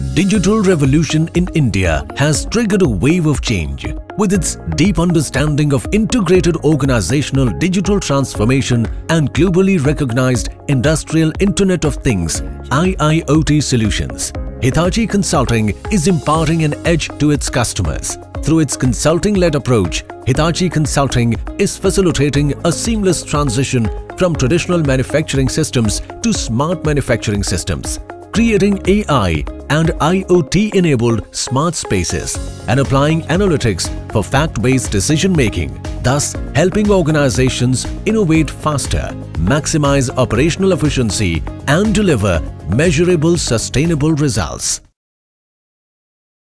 Digital revolution in India has triggered a wave of change. With its deep understanding of integrated organizational digital transformation and globally recognized Industrial Internet of Things IIoT solutions, Hitachi Consulting is imparting an edge to its customers. Through its consulting-led approach, Hitachi Consulting is facilitating a seamless transition from traditional manufacturing systems to smart manufacturing systems, creating AI and IoT-enabled smart spaces and applying analytics for fact-based decision-making, thus helping organizations innovate faster, maximize operational efficiency and deliver measurable sustainable results.